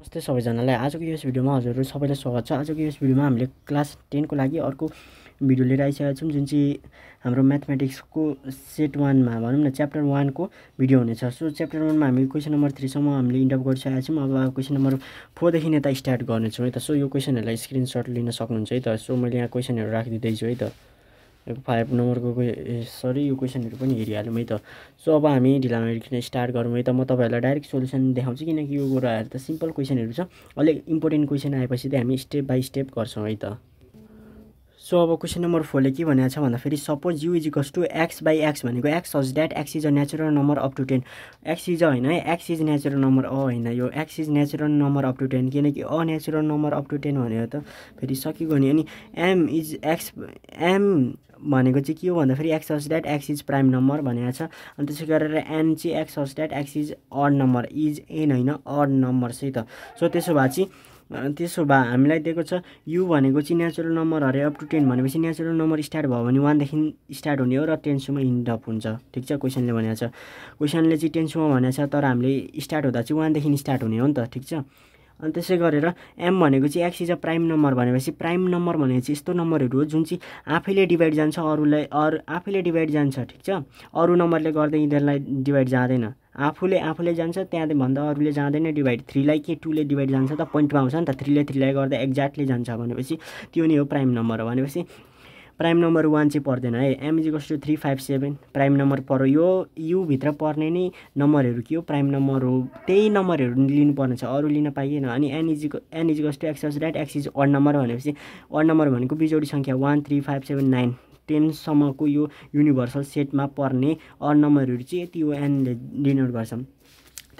नमस्ते सबैजनालाई। आजको यस भिडियोमा हजुरहरू सबैलाई स्वागत छ। आजको यस भिडियोमा हामीले क्लास टेनको लागि अर्को भिडियो लिएर आइसकेका छौँ जुन चाहिँ हाम्रो म्याथमेटिक्सको सेट वानमा भनौँ न च्याप्टर वानको भिडियो हुनेछ। सो च्याप्टर वानमा हामी क्वेसन नम्बर थ्रीसम्म हामीले इन्टअप गरिसकेका छौँ। अब क्वेसन नम्बर फोरदेखि यता स्टार्ट गर्नेछौँ है त। सो यो क्वेसनहरूलाई स्क्रिनसट लिन सक्नुहुन्छ है त। सो मैले यहाँ क्वेसनहरू राखिदिँदैछु है त। फाइभ नम्बरको सरी यो क्वेसनहरू पनि हेरिहालौँ है त। सो अब हामी ढिला नगरिकन स्टार्ट गरौँ है त। म तपाईँहरूलाई डाइरेक्ट सोल्युसन देखाउँछु किनकि यो कुराहरू त सिम्पल क्वेसनहरू छ। अलिक इम्पोर्टेन्ट क्वेसन आएपछि चाहिँ हामी स्टेप बाई स्टेप गर्छौँ है त। सो अब क्वेसन नम्बर फोरले के भनेको छ भन्दाखेरि suppose U is equals to X by X भनेको X has that X is a natural number up to ten X is होइन है X is natural number a होइन यो X is natural number up to ten किनकि a natural number up to ten भनेको त फेरि सकिगयो नि अनि एम इज एक्स एम भनेको चाहिँ के हो भन्दाखेरि X has that X is prime number भनेको छ। अनि त्यसै गरेर एन चाहिँ X has that X is odd number is N होइन अड नम्बर चाहिँ त। सो त्यसो भए चाहिँ त्यसो भए हामीलाई दिएको छ यु भनेको चाहिँ natural number are up to ten भनेपछि नेचुरल नम्बर स्टार्ट भयो भने वानदेखि स्टार्ट हुने हो र टेनसम्म इन्डअप हुन्छ। ठिक छ? क्वेसनले भनेको छ। क्वेसनले चाहिँ टेनसम्म भनेको छ तर हामीले स्टार्ट हुँदा चाहिँ वानदेखि स्टार्ट हुने हो नि त। ठिक छ? अनि त्यसै गरेर एम भनेको चाहिँ X is a prime number भनेपछि प्राइम नम्बर भनेको चाहिँ यस्तो नम्बरहरू हो जुन चाहिँ आफैले डिभाइड जान्छ अरूलाई अरू आफैले डिभाइड जान्छ ठिक छ? अरू नम्बरले गर्दा यिनीहरूलाई डिभाइड जाँदैन। आफूले आफूले जान्छ त्यहाँ भन्दा अरूले जाँदैन डिभाइड थ्रीलाई के टूले डिभाइड जान्छ त पोइन्टमा आउँछ नि त थ्रीले थ्रीलाई गर्दा एक्ज्याक्टली जान्छ भनेपछि त्यो नै हो प्राइम नम्बर हो भनेपछि प्राइम नम्बर वान चाहिँ पर्दैन है। M is equals two three five seven prime number पऱ्यो यो युभित्र पर्ने नै नम्बरहरू के हो? प्राइम नम्बर हो। त्यही नम्बरहरू लिनुपर्ने छ। अरू लिन पाइएन। अनि N इजिको N is equals to X that X is odd number भनेपछि अड नम्बर भनेको बिजोडी सङ्ख्या one three five seven nine टेनसम्मको यो युनिभर्सल सेटमा पर्ने अड नम्बरहरू चाहिँ यति हो। एनले डिनोट गर्छौँ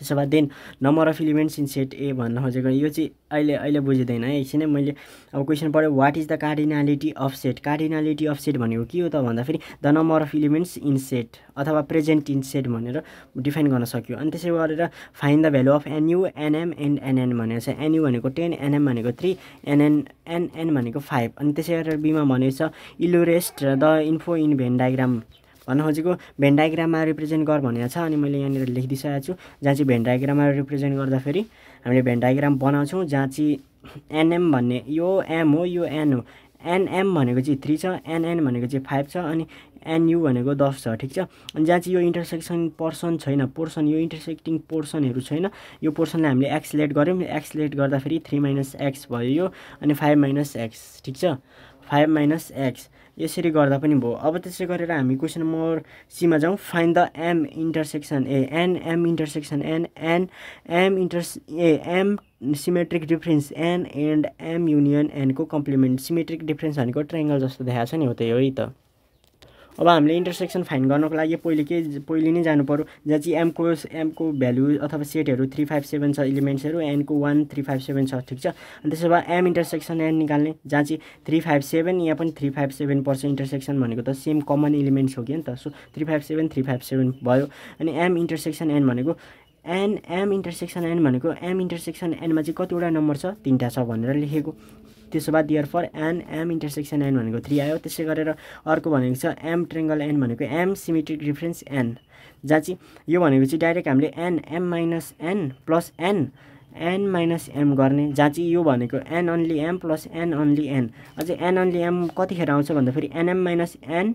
त्यसो भए then number of elements in set A भन्न खोजेको यो चाहिँ अहिले अहिले बुझिँदैन है। एकछिनै मैले अब क्वेसन पढ्यो what is the cardinality of set cardinality of set भनेको के हो त भन्दाखेरि the number of elements in set अथवा प्रेजेन्ट इन सेट भनेर डिफाइन गर्न सक्यो। अनि त्यसै गरेर find the value of NU NM and NN भनेको छ। एनयु भनेको टेन एनएम भनेको थ्री एनएन एनएन भनेको फाइभ अनि त्यसै गरेर बिमा भनेको छ illustrate the info in Venn diagram भन्न खोजेको भेन डायग्राममा रिप्रेजेन्ट गर भनेको छ अनि मैले यहाँनिर लेखिदिइसकेको छु। जहाँ चाहिँ भेन डायग्राममा रिप्रेजेन्ट गर्दाखेरि हामीले भेन डायग्राम बनाउँछौँ जहाँ चाहिँ एनएम भन्ने यो एम हो यो एन हो। एनएम भनेको चाहिँ थ्री छ एनएन भनेको चाहिँ फाइभ छ अनि एनयु भनेको दस छ ठिक छ? अनि जहाँ चाहिँ यो इन्टरसेक्सन पर्सन छैन पोर्सन यो इन्टरसेक्टिङ पोर्सनहरू छैन यो पोर्सनलाई हामीले एक्सलेट गऱ्यौँ। एक्सलेट गर्दाखेरि थ्री माइनस एक्स भयो यो अनि फाइभ माइनस एक्स ठिक छ? फाइभ माइनस एक्स यसरी गर्दा पनि भयो। अब त्यसै गरेर हामी क्वेसन नम्बर सीमा जाउँ। Find the M intersection A N M intersection N N M inter A M symmetric difference N and M union Enco complement symmetric difference भनेको ट्राइङ्गल जस्तो देखाएको छ नि हो त्यही हो है त। अब हामीले इन्टरसेक्सन फाइन गर्नको लागि पहिले के पहिले नै जानु पऱ्यो जहाँ चाहिँ एमको एमको भ्यालु अथवा सेटहरू थ्री फाइभ सेभेन छ इलिमेन्ट्सहरू एनको वान थ्री फाइभ सेभेन छ ठिक छ? अनि त्यसो भए एम इन्टरसेक्सन एन निकाल्ने। जहाँ चाहिँ थ्री फाइभ सेभेन यहाँ पनि थ्री फाइभ सेभेन पर्छ इन्टरसेक्सन भनेको त सेम कमन इलिमेन्ट्स हो कि नि त? So three five seven three five seven भयो। अनि एम इन्टरसेक्सन एन भनेको एन एम इन्टरसेक्सन एन भनेको एम इन्टरसेक्सन एनमा चाहिँ कतिवटा नम्बर छ? तिनवटा छ भनेर लेखेको। त्यसो बाद therefore N M intersection N भनेको थ्री आयो। त्यसै गरेर अर्को भनेको छ एम ट्रेङ्गल एन भनेको एम सिमेट्रिक डिफ्रेन्स एन जहाँ चाहिँ यो भनेको चाहिँ डाइरेक्ट हामीले N M minus N plus N N minus M गर्ने। जहाँ चाहिँ यो भनेको N only M plus N only N अझै एन अन्ली एम कतिखेर आउँछ भन्दाखेरि NM minus N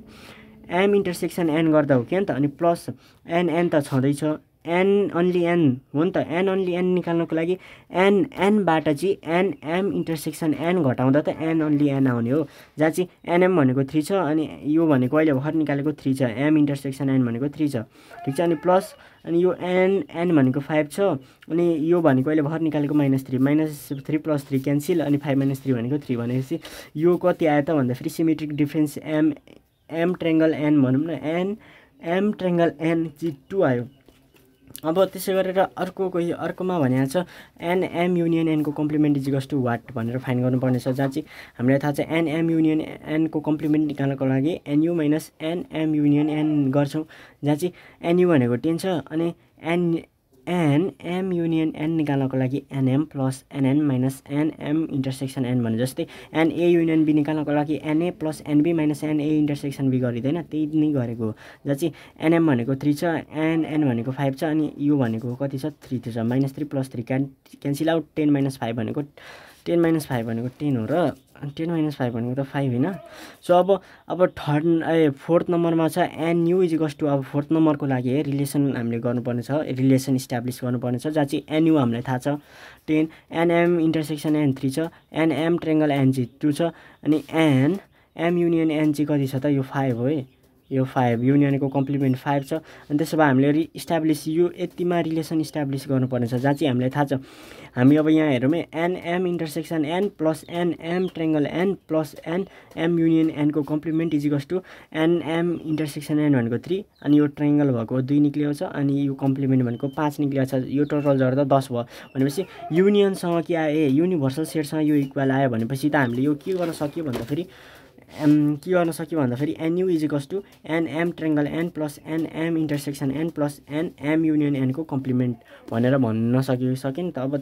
M intersection N गर्दा हो कि नि त अनि प्लस एन एन त छँदैछ। एन अन्ली एन हो नि त? एन अन्ली एन निकाल्नको लागि एन एनबाट चाहिँ एन एम इन्टरसेक्सन एन घटाउँदा त एन अन्ली एन आउने हो। जहाँ चाहिँ एनएम भनेको थ्री छ अनि यो भनेको अहिले भर्खर निकालेको थ्री छ। एम इन्टरसेक्सन एन भनेको थ्री छ। ठिक छ? अनि प्लस अनि यो एन एन भनेको फाइभ छ। अनि यो भनेको अहिले भर्खर निकालेको minus three minus three plus three cancel अनि फाइभ माइनस थ्री भनेको थ्री भनेपछि यो कति आयो त भन्दाखेरि symmetric difference M M triangle N भनौँ न। एन एम ट्रेङ्गल एन चाहिँ टू आयो। अब त्यसै गरेर अर्को कोही अर्कोमा भनेको छ एनएम युनियन एनको कम्प्लिमेन्ट इजिकस टु वाट भनेर फाइन गर्नुपर्ने छ जहाँ चाहिँ हामीलाई थाहा छ एनएम युनियन एनको कम्प्लिमेन्ट निकाल्नको लागि n U minus n M union N गर्छौँ। जहाँ चाहिँ एनयु भनेको टेन छ अनि n N M union N निकाल्नको लागि n M plus n N minus n M intersection N भने जस्तै एनए युनियन बी निकाल्नको लागि n A plus n B minus n A intersection B गरिँदैन। त्यही नै गरेको हो। जहाँ चाहिँ एनएम भनेको थ्री छ एनएन भनेको फाइभ छ अनि यु भनेको कति छ? थ्री छ। Minus three plus three can cancel out ten minus five भनेको टेन माइनस फाइभ भनेको टेन हो र टेन माइनस फाइभ भनेको त फाइभ होइन। सो अब अब थर्ड ए फोर्थ नम्बरमा छ N U is equals to अब फोर्थ नम्बरको लागि है रिलेसन हामीले गर्नुपर्ने छ रिलेसन इस्टाब्लिस गर्नुपर्ने छ जहाँ चाहिँ एनयु हामीलाई थाहा छ। Ten n M intersection N three छ n M triangle n G two छ अनि एन एम युनियन एनजी कति छ त यो फाइभ हो है। यो फाइभ युनियनको कम्प्लिमेन्ट फाइभ छ। अनि त्यसो भए हामीले इस्टाब्लिस यो यतिमा रिलेसन इस्टाब्लिस गर्नुपर्ने छ जहाँ चाहिँ हामीलाई थाहा छ। हामी अब यहाँ हेरौँ n M intersection N plus n M triangle N plus n M union Enco complement इजिकस to n M intersection N भनेको थ्री अनि यो ट्रेङ्गल भएको दुई निक्लिएको छ अनि यो कम्प्लिमेन्ट भनेको पाँच निक्लिएको छ। यो टोटल जोड्दा दस भयो। भनेपछि युनियनसँग के आयो? ए युनिभर्सल सेटसँग यो इक्वल आयो भनेपछि त हामीले यो के गर्न सक्यो भन्दाखेरि के गर्न सक्यो भन्दाखेरि n U इजिकस to n M triangle N plus n M intersection N plus n M union Enco complement भनेर भन्न सक्यो सक्यो नि त। अब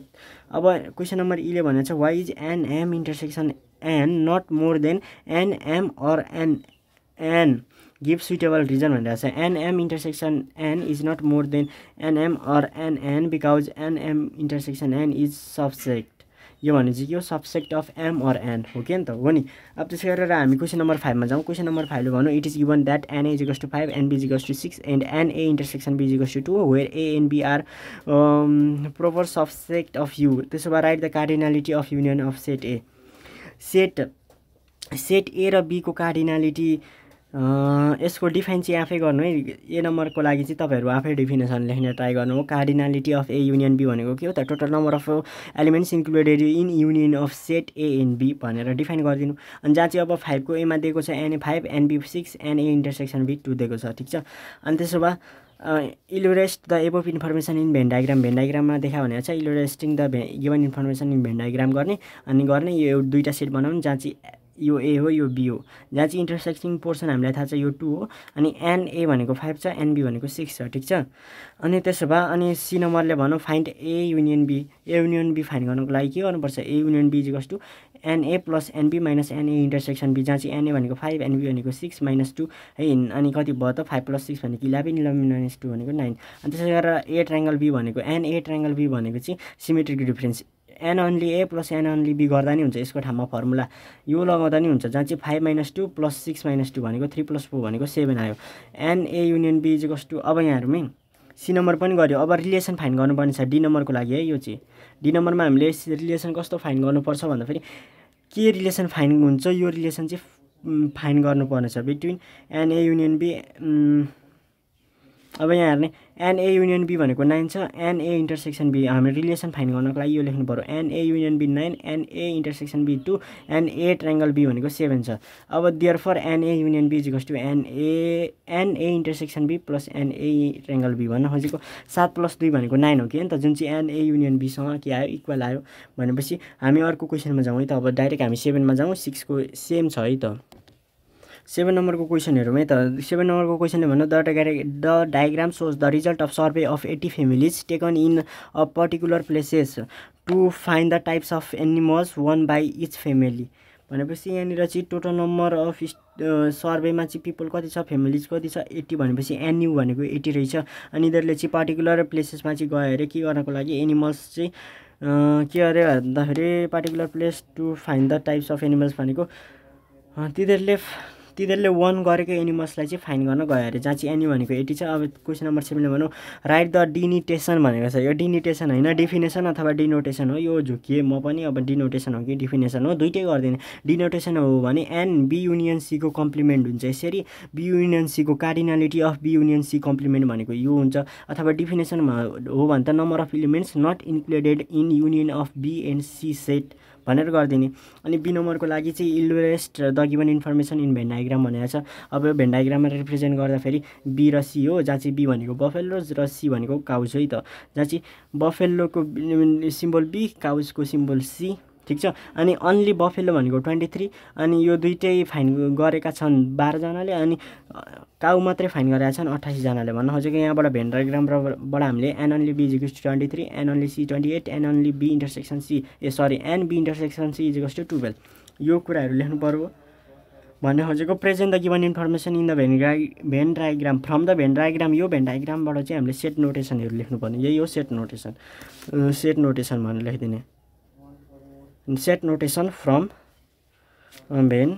अब क्वेसन नम्बर इले भनेको छ why is n M intersection N not more than n M or n N give suitable reason भनिरहेको छ n M intersection N is not more than n M or n N because n M intersection N is subset यो भने चाहिँ के हो? Subset of M or N हो कि नि त? हो नि? अब त्यसै गरेर हामी क्वेसन नम्बर फाइभमा जाउँ। क्वेसन नम्बर फाइभले भनौँ it is given that n इजिकस to five n B equals to six and n A intersection B equals to two where A and B are proper subset of U त्यसो भए write the cardinality of union of set A set set A र बीको cardinality यसको define चाहिँ आफै गर्नु है। ए नम्बरको लागि चाहिँ तपाईँहरू आफै डिफिनेसन लेख्ने ट्राई गर्नु हो। Cardinality of A union B भनेको के हो? त total number of elements included in union of set A and B भनेर डिफाइन गरिदिनु। अनि जहाँ चाहिँ अब फाइभको एमा दिएको छ n A five n B six n A intersection B two दिएको छ ठिक छ? अनि त्यसो भए illustrate the above information in Venn diagram Venn डाइग्राममा देखा भनेको छ इलोरेस्टिङ द भे given information in Venn diagram गर्ने। अनि गर्ने यो दुईवटा सेट बनाउनु जहाँ चाहिँ यो ए हो यो बी हो। जहाँ चाहिँ इन्टरसेक्टिङ पोर्सन हामीलाई थाहा छ यो टू हो। अनि एनए भनेको फाइभ छ एनबी भनेको सिक्स छ ठिक छ? अनि त्यसो भए अनि सी नम्बरले भनौँ find A union B A union B find गर्नुको लागि के गर्नुपर्छ? A union B जिकस to N A plus N B minus N A intersection B जहाँ चाहिँ एनए भनेको फाइभ एनबी भनेको सिक्स माइनस टू है? अनि कति भयो त? फाइभ प्लस सिक्स भनेको इलेभेन इलेभेन माइनस टू भनेको नाइन अनि त्यसै गरेर ए ट्राइङ्गल बी भनेको एनए ट्राइङ्गल बी भनेको चाहिँ symmetric difference n only A plus N only B गर्दा नि हुन्छ। यसको ठाउँमा फर्मुला यो लगाउँदा नि हुन्छ जहाँ चाहिँ five minus two plus six minus two भनेको थ्री प्लस फोर भनेको सेभेन आयो। N A union B is to अब यहाँहरूमै सी नम्बर पनि गऱ्यो अब रिलेसन फाइन गर्नुपर्ने छ डी नम्बरको लागि है यो चाहिँ। डी नम्बरमा हामीले रिलेसन कस्तो फाइन गर्नुपर्छ भन्दाखेरि के रिलेसन फाइन हुन्छ यो रिलेसन चाहिँ फाइन छ। बिट्विन एनए युनियन बी अब यहाँ हेर्ने एनए युनियन बी भनेको नाइन छ। एनए इन्टरसेक्सन बी हामी रिलेसन फाइन गर्नको लागि यो लेख्नु पऱ्यो n A union B nine n A intersection B two n A triangle B भनेको सेभेन छ। अब therefore n A union B जिकस to n A n A intersection B plus n A triangle B भन्न खोजेको। सात plus दुई भनेको nine हो कि? नि त जुन चाहिँ एनए युनियन बीसँग के आयो? इक्वल आयो भनेपछि हामी अर्को क्वेसनमा जाउँ है त। अब डाइरेक्ट हामी सेभेनमा जाउँ। सिक्सको सेम छ है त। सेभेन नम्बरको क्वेसनहरूमै त। सेभेन नम्बरको क्वेसनले भन्नु the the diagram shows the result of survey of eighty families taken in a particular places to find the types of animals one by each family भनेपछि यहाँनिर चाहिँ टोटल नम्बर अफ सर्वेमा चाहिँ people कति छ families कति छ eighty भनेपछि NU भनेको एट्टी रहेछ। अनि यिनीहरूले चाहिँ पर्टिकुलर प्लेसेसमा चाहिँ गयो अरे के गर्नको लागि एनिमल्स चाहिँ के अरे भन्दाखेरि particular place to find the types of animals भनेको तिनीहरूले तिनीहरूले वान गरेको एनिमल्सलाई चाहिँ फाइन गर्न गयो अरे। जहाँ चाहिँ एनी भनेको एटी छ। अब क्वेसन नम्बर सेभेनले भनौँ। राइट द डिनिटेसन भनेको छ। यो डिनिटेसन होइन डिफिनेसन अथवा डिनोटेसन हो। यो झुकिए। म पनि अब डिनोटेसन हो कि डिफिनेसन हो। दुइटै गरिदिने। डिनोटेसन हो भने एन बी युनियन सीको कम्प्लिमेन्ट हुन्छ। यसरी बी युनियन सीको cardinality of B union C complement भनेको यो हुन्छ। अथवा डिफिनेसनमा हो भने त number of elements not included in union of B and C set भनेर गरिदिने। अनि बी नम्बरको लागि चाहिँ illustrate the given information in Venn diagram भनेको छ। अब यो भेन डाइग्राममा रिप्रेजेन्ट गर्दाखेरि बी र सी हो जहाँ चाहिँ बी भनेको बफेल्लो र सी भनेको काउज है त। जहाँ चाहिँ बफेल्लोको सिम्बल बी काउजको सिम्बल सी ठिक छ? अनि अन्ली बफेलो भनेको ट्वेन्टी थ्री अनि यो दुइटै फाइन गरेका छन् बाह्रजनाले अनि काउ मात्रै फाइन गरेका छन् अठासीजनाले भन्न खोजेको यहाँबाट भेन डायग्रामबाट हामीले n only be इजिकस twenty three n only C twenty eight n only B intersection C uh sorry n B intersection C इजिकस टु टुवेल्भ। यो कुराहरू लेख्नु पऱ्यो भन्ने खोजेको present the given information in the van van diagram from the Venn diagram यो Venn डायग्रामबाट चाहिँ हामीले सेट नोटेसनहरू लेख्नुपर्ने यही हो सेट नोटेसन। सेट नोटेसन भनेर लेखिदिने। Set notation from Venn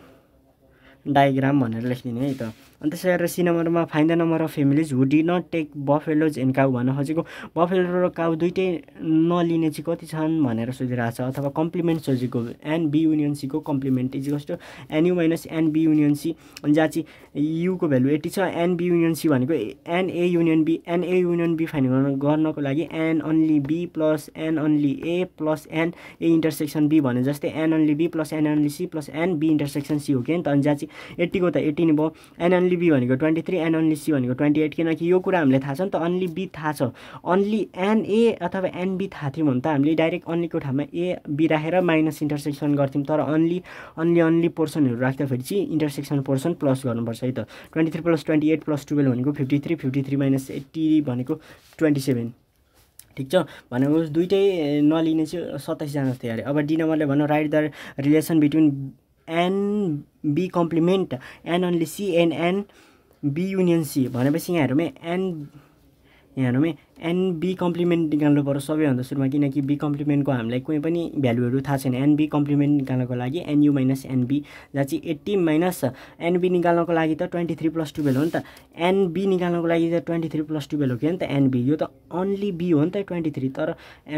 diagram भनेर लेखिदिने है त। अनि त्यसै गरेर सी नम्बरमा find the number of families who did not take buffaloes and cow भन्न खोजेको। बफेलो र काउ दुइटै नलिने चाहिँ कति छन् भनेर सोधिरहेको छ अथवा कम्प्लिमेन्ट सोधेको एन बी युनियन सीको कम्प्लिमेन्ट इज कस्तो n U minus n B union C अनि जहाँ चाहिँ युको भेल्यु एट्टी छ एन बी युनियन सी भनेको n A union B n A union B find गर्नको लागि n only B plus n only A plus n A intersection B भने जस्तै n only B plus n only C plus n B intersection C हो कि त। अनि जहाँ चाहिँ एट्टीको त एट्टी नै भयो। एन अन्ली अन्ली बी भनेको twenty three and only C भनेको ट्वेन्टी एट किनकि यो कुरा हामीले थाहा छ नि त अन्ली बी थाहा छ। अन्ली एनए अथवा एनबी थाहा थियो भने त हामीले डाइरेक्ट अन्लीको ठाउँमा ए बी राखेर माइनस इन्टरसेक्सन गर्थ्यौँ। तर अन्ली अन्ली अन्ली पोर्सनहरू राख्दाखेरि चाहिँ इन्टरसेक्सन पोर्सन प्लस गर्नुपर्छ है त। Twenty three plus twenty eight plus twelve भनेको fifty three fifty three minus eighty भनेको ट्वेन्टी सेभेन ठिक छ? भनेको दुइटै नलिने चाहिँ सत्ताइसजना जस्तै अरे अब डी नम्बरले भनौँ write the relation between n B complement n only C n n B union C भनेपछि यहाँहरूमा एन यहाँहरूमा एनबी कम्प्लिमेन्ट निकाल्नु पर्यो सबैभन्दा सुरुमा किनकि बी कम्प्लिमेन्टको हामीलाई कुनै पनि भ्यालुहरू थाहा छैन। एनबी कम्प्लिमेन्ट निकाल्नको लागि एनयु माइनस एनबी जहाँ चाहिँ एट्टी माइनस एनबी निकाल्नको लागि त ट्वेन्टी थ्री प्लस टुवेल्भ हो नि त। एनबी निकाल्नको लागि त ट्वेन्टी थ्री प्लस टुवेल्भ हो कि नि त एनबी यो त अन्ली बी हो नि त ट्वेन्टी थ्री तर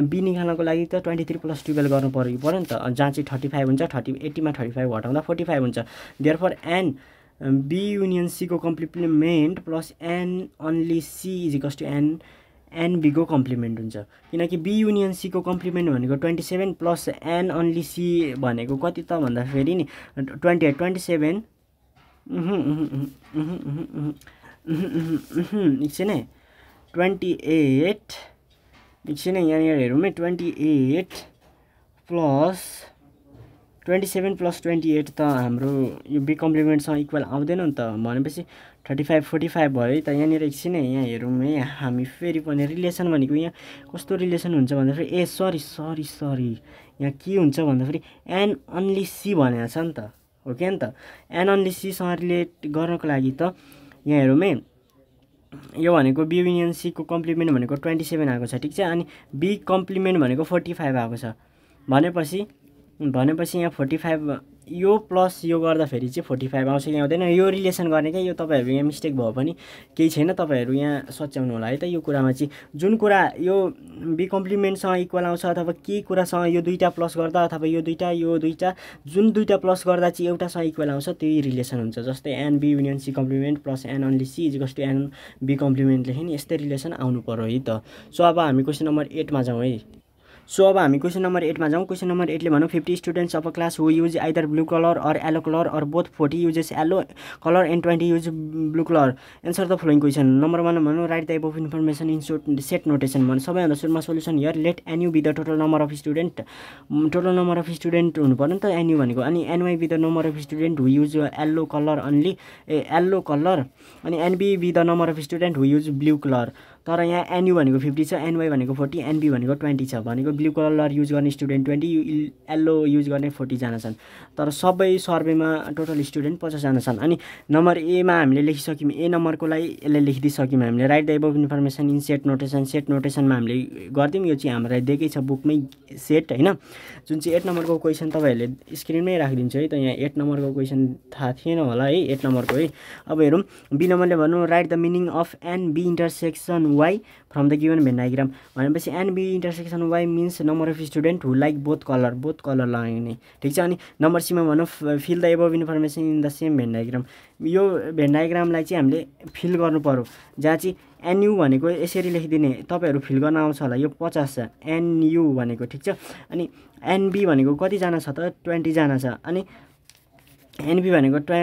बी निकाल्नको लागि त ट्वेन्टी थ्री प्लस टुवेल्भ गर्नु पऱ्यो पऱ्यो नि त। जहाँ चाहिँ थर्टी फाइभ हुन्छ थर्टी एट्टीमा थर्टी फाइभ घटाउँदा फोर्टी फाइभ हुन्छ। Therefore n B union सीको complement plus n only C इजिकस to n एनबीको कम्प्लिमेन्ट हुन्छ। किनकि बी युनियन सीको कम्प्लिमेन्ट भनेको twenty seven plus n only C भनेको कति त भन्दाखेरि नि ट्वेन्टी ट्वेन्टी सेभेन एकछिन है ट्वेन्टी एट एकछिन यहाँनिर हेरौँ है twenty eight plus twenty seven plus twenty eight त हाम्रो यो बी कम्प्लिमेन्टसँग इक्वल आउँदैन नि त। भनेपछि थर्टी फाइभ फोर्टी फाइभ भयो है त यहाँनिर एकछिन यहाँ हेरौँ है हामी फेरि पनि रिलेसन भनेको यहाँ कस्तो रिलेसन हुन्छ भन्दाखेरि ए सरी सरी सरी यहाँ के हुन्छ भन्दाखेरि एन अन्ली सी भनेको छ नि त हो क्या नि त? एन अन्ली सीसँग रिलेट गर्नको लागि त यहाँ हेरौँ है यो भनेको बी युनियन सीको कम्प्लिमेन्ट भनेको ट्वेन्टी सेभेन आएको छ ठिक छ? अनि बी कम्प्लिमेन्ट भनेको फोर्टी फाइभ आएको छ। भनेपछि भनेपछि यहाँ फोर्टी फाइभ यो प्लस यो गर्दाखेरि चाहिँ फोर्टी फाइभ आउँछ कि आउँदैन? यो रिलेसन गर्ने क्या? यो तपाईँहरू यहाँ मिस्टेक भयो भने केही छैन तपाईँहरू यहाँ सच्याउनु होला है त यो कुरामा चाहिँ। जुन कुरा यो बी कम्प्लिमेन्टसँग इक्वल आउँछ अथवा केही कुरासँग यो दुइटा प्लस गर्दा अथवा यो दुइटा यो दुइटा जुन दुइटा प्लस गर्दा चाहिँ एउटासँग इक्वल आउँछ त्यही रिलेसन हुन्छ। जस्तै n B union C complement plus n only C is to n B complement लेख्यो नि यस्तै रिलेसन आउनु पऱ्यो है त। सो अब हामी क्वेसन नम्बर एटमा जाउँ है। सो अब हामी क्वेसन नम्बर एटमा जाउँ। क्वेसन नम्बर एटले भनौँ fifty students of class who use either blue colour or yellow colour or both forty uses yellow colour and twenty use blue colour answer the following question number one भनौँ write the above information in short set notation भनौँ। सबैभन्दा सुरुमा solution here let n U be the total number of student total number of student हुनु पऱ्यो नि त n U भनेको। अनि n Y be the number of student who use yellow colour only A colour अनि n B be the number of student who use blue colour तर यहाँ NU भनेको फिफ्टी छ एनवाई भनेको फोर्टी एनबी भनेको twenty छ। भनेको blue colour use गर्ने स्टुडेन्ट ट्वेन्टी येल्लो युज गर्ने फोर्टीजना छन्। तर सबै सर्वेमा टोटल स्टुडेन्ट पचासजना छन्। अनि नम्बर एमा हामीले लेखिसक्यौँ। ए नम्बरको लागि यसलाई लेखिदिइसक्यौँ हामीले। Write the above information in set notation set नोटेसनमा हामीले गरिदिउँ यो चाहिँ हामीलाई दिएकै छ बुकमै सेट होइन? जुन चाहिँ एट नम्बरको क्वेसन तपाईँहरूले स्क्रिनमै राखिदिन्छु है। त यहाँ एट नम्बरको क्वेसन थाहा थिएन होला है। एट नम्बरको है। अब हेरौँ। बी नम्बरले भनौँ write the meaning of n B intersection Y from the given Venn diagram भनेपछि n B intersection Y means number of student who like both colour both colour लगाउने ठिक छ अनि नम्बर सीमा भनौँ fill the above information in the same Venn diagram यो van डाइग्रामलाई चाहिँ हामीले फिल गर्नु पऱ्यो जहाँ चाहिँ एनयु भनेको यसरी लेखिदिने तपाईँहरू फिल गर्न आउँछ होला। यो पचास छ। एनयु भनेको ठिक छ? अनि एनबी भनेको कतिजना छ त? ट्वेन्टीजना छ। अनि एनबी भनेको ट्वे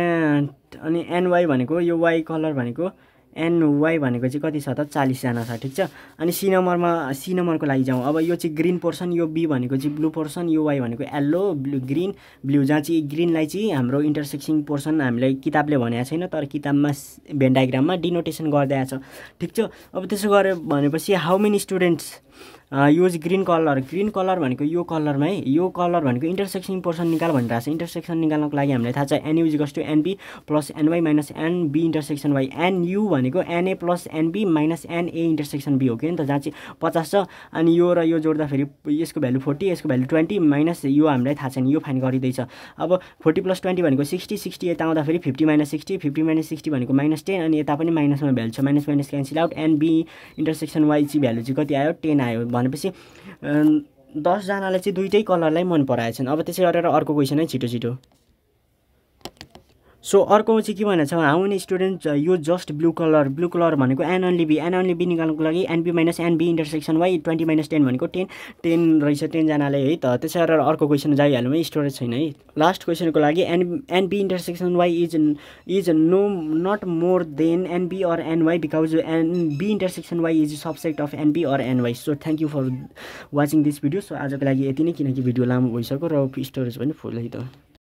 अनि एनवाई भनेको यो वाइ कलर भनेको एनवाई भनेको चाहिँ कति छ त? चालिसजना छ ठिक छ? अनि सी नम्बरमा सी नम्बरको लागि जाउँ? अब यो चाहिँ ग्रिन पोर्सन यो बी भनेको चाहिँ ब्लू पोर्सन यो वाई भनेको येल्लो ब्लु ग्रिन ब्लू जहाँ चाहिँ ग्रिनलाई चाहिँ हाम्रो इन्टरसेक्सिङ पोर्सन हामीलाई किताबले भनेको छैन तर किताबमा भेन डायग्राममा डिनोटेसन गरिदिएको छ। ठिक छ? अब त्यसो गऱ्यो भनेपछि how many students use green colour green colour भनेको यो कलरमा है यो कलर भनेको इन्टरसेक्सन पोर्सन निकाल भनिरहेको छ। इन्टरसेक्सन निकाल्नको लागि हामीलाई थाहा छ NU इजिकस to n B plus n Y minus n B intersection Y n U भनेको n A plus n B minus n A intersection B हो कि? नि त जहाँ चाहिँ पचास छ। अनि यो र यो जोड्दाखेरि यसको भ्यालु फोर्टी यसको भ्यालु ट्वेन्टी माइनस यो हामीलाई थाहा छैन यो फाइन गरिँदैछ। अब फोर्टी प्लस ट्वेन्टी भनेको सिक्सटी सिक्सटी यता आउँदाखेरि fifty minus sixty fifty minus sixty भनेको माइनस टेन अनि यता पनि माइनसमा भ्यालु छ। Minus minus cancel out n B intersection Y चाहिँ भ्यालु चाहिँ कति आयो? टेन आयो। भनेपछि दसजनाले चाहिँ दुइटै कलरलाई मन पराएछन्। अब त्यसै गरेर अर्को क्वेसन है छिटो छिटो। सो अर्को चाहिँ के भनेको छ हाउ मेनी स्टुडेन्ट यो just blue colour blue colour भनेको n only B n only B निकाल्नुको लागि n B minus n B intersection Y twenty minus ten भनेको टेन टेन रहेछ टेनजनाले है त। त्यसै गरेर अर्को क्वेसन जाइहालौँ है स्टोरेज छैन है। लास्ट क्वेसनको लागि n n B intersection Y is is no not more than n B or n Y because n B intersection Y is subset of n B or n Y so thank you for watching this video so आजको लागि यति नै किनकि video लामो भइसक्यो र storage पनि फुल है त।